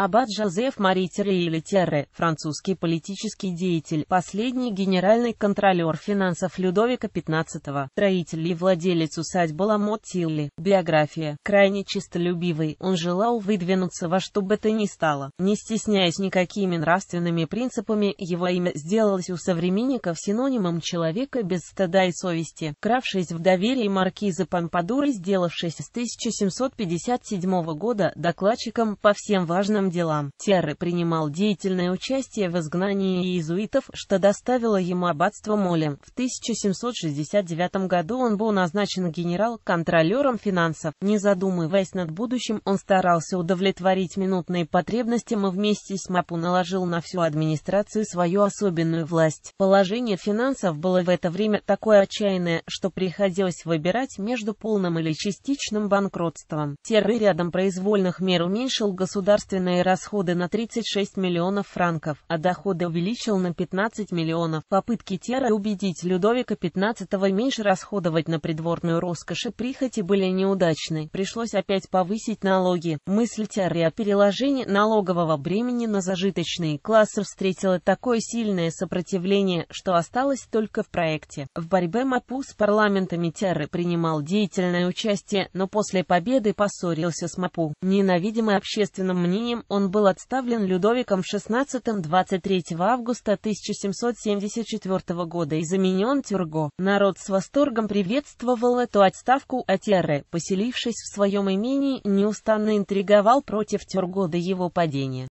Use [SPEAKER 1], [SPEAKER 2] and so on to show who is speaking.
[SPEAKER 1] Аббат Жозеф Мари Терриэль Терре, французский политический деятель, последний генеральный контролер финансов Людовика XV, строитель и владелец усадьбы Ламот Тилли. Биография. Крайне чистолюбивый, он желал выдвинуться во что бы то ни стало. Не стесняясь никакими нравственными принципами, его имя сделалось у современников синонимом человека без стыда и совести. Кравшись в доверии маркиза Помпадуры, сделавшись с 1757 года докладчиком по всем важным делам. Терре принимал деятельное участие в изгнании иезуитов, что доставило ему аббатство Молем. В 1769 году он был назначен генерал-контролером финансов. Не задумываясь над будущим, он старался удовлетворить минутные потребности и вместе с МАПу наложил на всю администрацию свою особенную власть. Положение финансов было в это время такое отчаянное, что приходилось выбирать между полным или частичным банкротством. Терре рядом произвольных мер уменьшил государственное Капитальные расходы на 36 миллионов франков, а доходы увеличил на 15 миллионов. Попытки Тера убедить Людовика XV меньше расходовать на придворную роскошь и прихоти были неудачны. Пришлось опять повысить налоги. Мысль Терри о переложении налогового бремени на зажиточные классы встретила такое сильное сопротивление, что осталось только в проекте. В борьбе МАПУ с парламентами Терры принимал деятельное участие, но после победы поссорился с МАПУ. Ненавидимый общественным мнением, он был отставлен Людовиком XVI 23 августа 1774 года и заменен Тюрго. Народ с восторгом приветствовал эту отставку, а Терре, поселившись в своем имении, неустанно интриговал против Тюрго до его падения.